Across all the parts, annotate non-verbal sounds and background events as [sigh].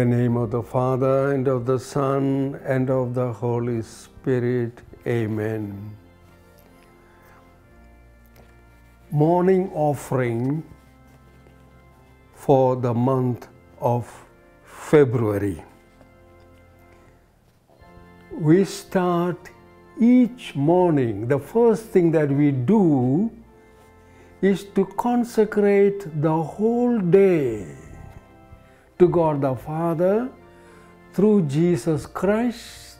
The name of the Father, and of the Son, and of the Holy Spirit. Amen. Morning offering for the month of February. We start each morning, the first thing that we do is to consecrate the whole day to God the Father through Jesus Christ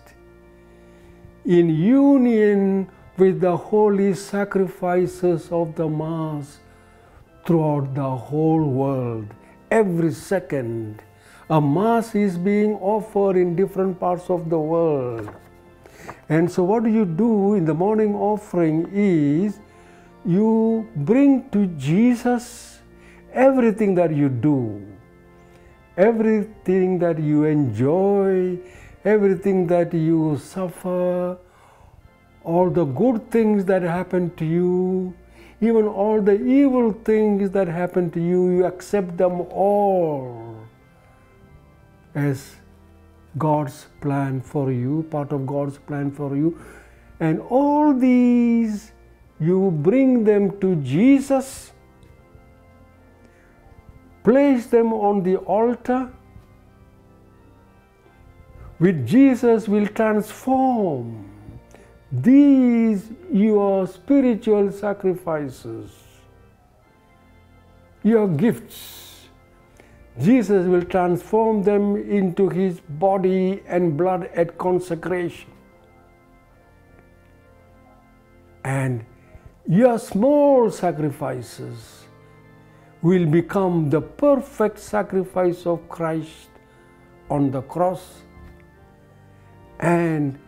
in union with the holy sacrifices of the Mass throughout the whole world. Every second, a Mass is being offered in different parts of the world. And so, what you do in the morning offering is you bring to Jesus everything that you do, everything that you enjoy, everything that you suffer, all the good things that happen to you, even all the evil things that happen to you, you accept them all as God's plan for you, part of God's plan for you. And all these, you bring them to Jesus, place them on the altar. With Jesus will transform these your spiritual sacrifices, your gifts. Jesus will transform them into his body and blood at consecration. And your small sacrifices will become the perfect sacrifice of Christ on the cross. And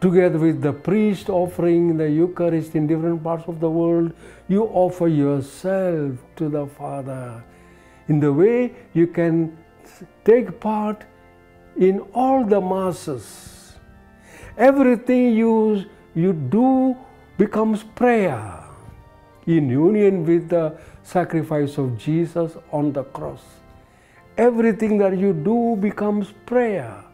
together with the priest offering the Eucharist in different parts of the world, you offer yourself to the Father. In the way you can take part in all the masses. Everything you, you do becomes prayer in union with the sacrifice of Jesus on the cross. Everything that you do becomes prayer,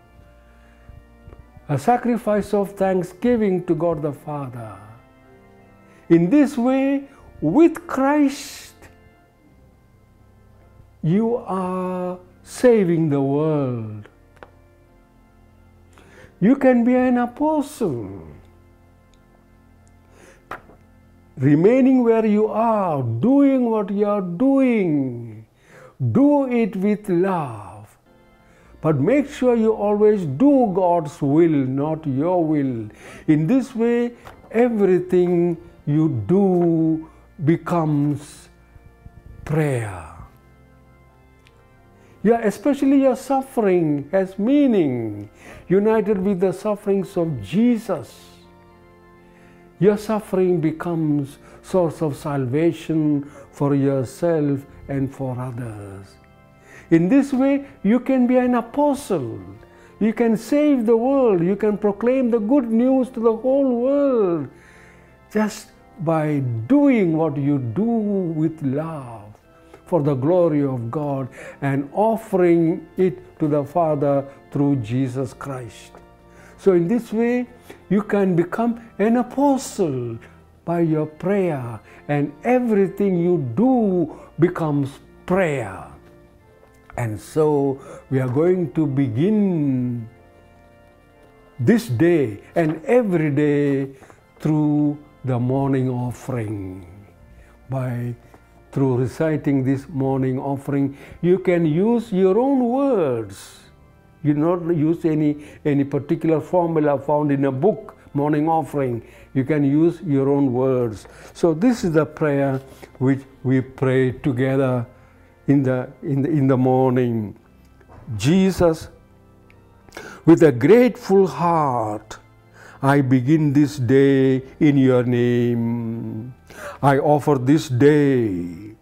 a sacrifice of thanksgiving to God the Father. In this way, with Christ, you are saving the world. You can be an apostle remaining where you are, doing what you are doing. Do it with love. But make sure you always do God's will, not your will. In this way, everything you do becomes prayer. Yeah, especially your suffering has meaning, united with the sufferings of Jesus your suffering becomes source of salvation for yourself and for others. In this way, you can be an apostle. You can save the world. You can proclaim the good news to the whole world just by doing what you do with love for the glory of God and offering it to the Father through Jesus Christ. So, in this way, you can become an apostle by your prayer, and everything you do becomes prayer. And so, we are going to begin this day and every day through the morning offering by through reciting this morning offering you can use your own words you do not use any, any particular formula found in a book, morning offering. You can use your own words. So this is the prayer which we pray together in the, in the, in the morning. Jesus, with a grateful heart, I begin this day in your name. I offer this day.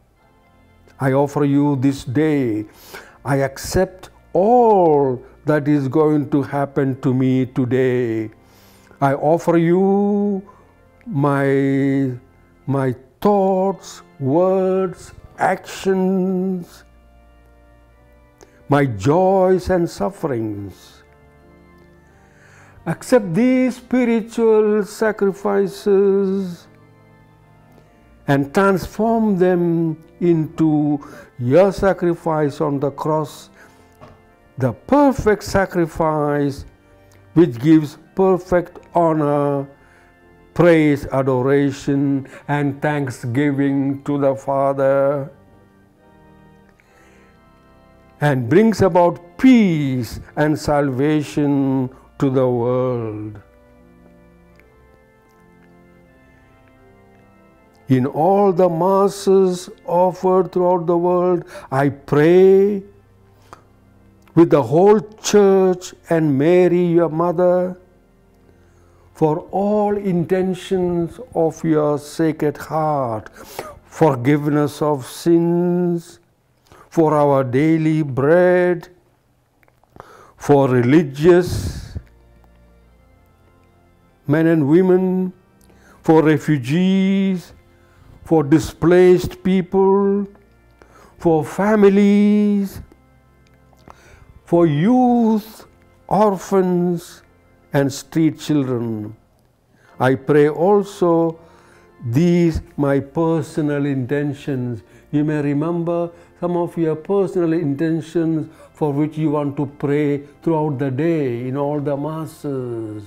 I offer you this day. I accept all that is going to happen to me today. I offer you my, my thoughts, words, actions, my joys and sufferings. Accept these spiritual sacrifices and transform them into your sacrifice on the cross, the perfect sacrifice which gives perfect honor, praise, adoration, and thanksgiving to the Father, and brings about peace and salvation to the world. in all the masses offered throughout the world, I pray with the whole church and Mary, your mother, for all intentions of your sacred heart, forgiveness of sins, for our daily bread, for religious men and women, for refugees, for displaced people, for families, for youth, orphans, and street children. I pray also these my personal intentions. You may remember some of your personal intentions for which you want to pray throughout the day in all the masses.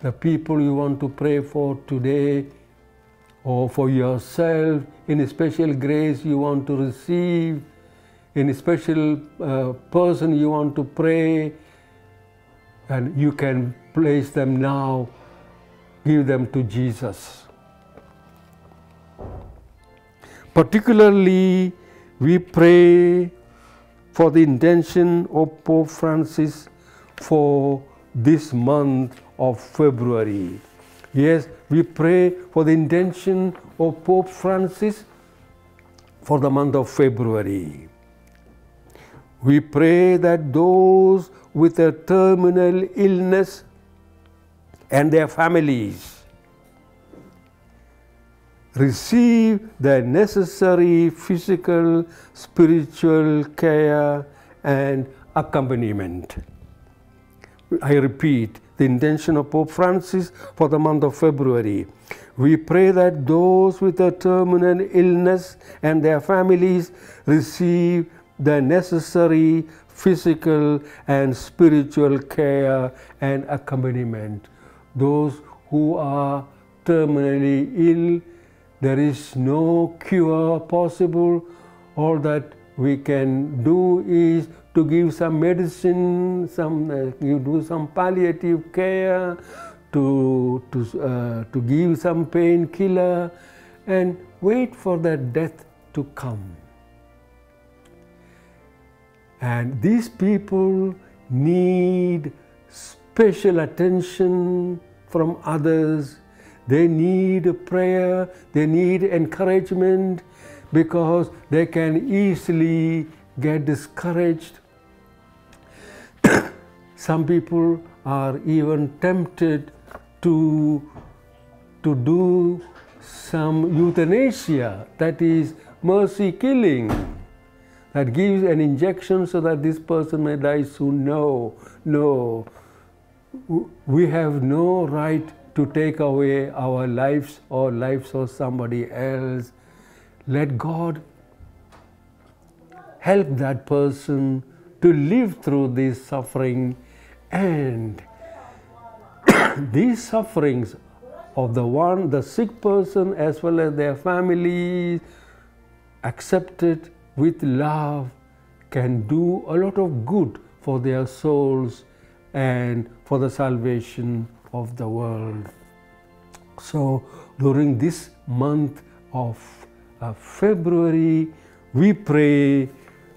The people you want to pray for today or for yourself, in special grace you want to receive, in a special uh, person you want to pray, and you can place them now, give them to Jesus. Particularly, we pray for the intention of Pope Francis for this month of February. Yes, we pray for the intention of Pope Francis for the month of February. We pray that those with a terminal illness and their families receive the necessary physical, spiritual care and accompaniment. I repeat, the intention of Pope Francis for the month of February. We pray that those with a terminal illness and their families receive the necessary physical and spiritual care and accompaniment. Those who are terminally ill, there is no cure possible. All that we can do is to give some medicine, some uh, you do some palliative care, to to uh, to give some painkiller, and wait for that death to come. And these people need special attention from others. They need prayer, they need encouragement because they can easily get discouraged. [coughs] Some people are even tempted to, to do some euthanasia, that is mercy killing, that gives an injection so that this person may die soon. No, no. We have no right to take away our lives or lives of somebody else. Let God help that person to live through this suffering and [coughs] these sufferings of the one, the sick person, as well as their family, accepted with love, can do a lot of good for their souls and for the salvation of the world. So, during this month of uh, February, we pray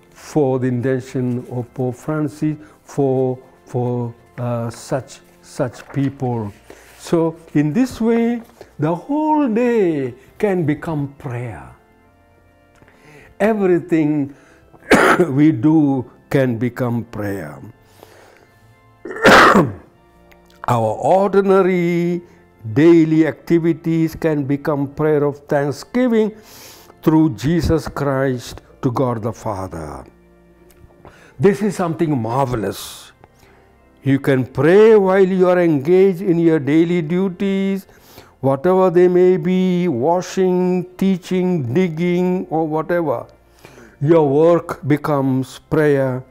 for the intention of Pope Francis for for uh, such, such people. So in this way, the whole day can become prayer. Everything [coughs] we do can become prayer. [coughs] Our ordinary daily activities can become prayer of thanksgiving through Jesus Christ to God the Father. This is something marvelous. You can pray while you are engaged in your daily duties, whatever they may be washing, teaching, digging, or whatever. Your work becomes prayer,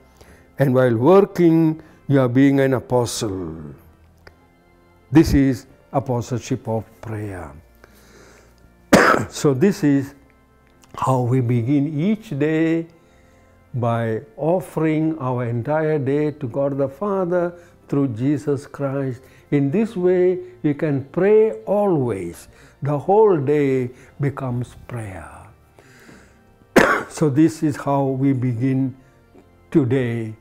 and while working, you are being an apostle. This is apostleship of prayer. [coughs] so, this is how we begin each day by offering our entire day to God the Father through Jesus Christ. In this way, you can pray always. The whole day becomes prayer. [coughs] so, this is how we begin today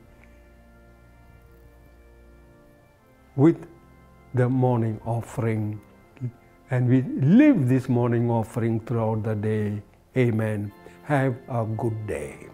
with the morning offering. And we live this morning offering throughout the day. Amen. Have a good day.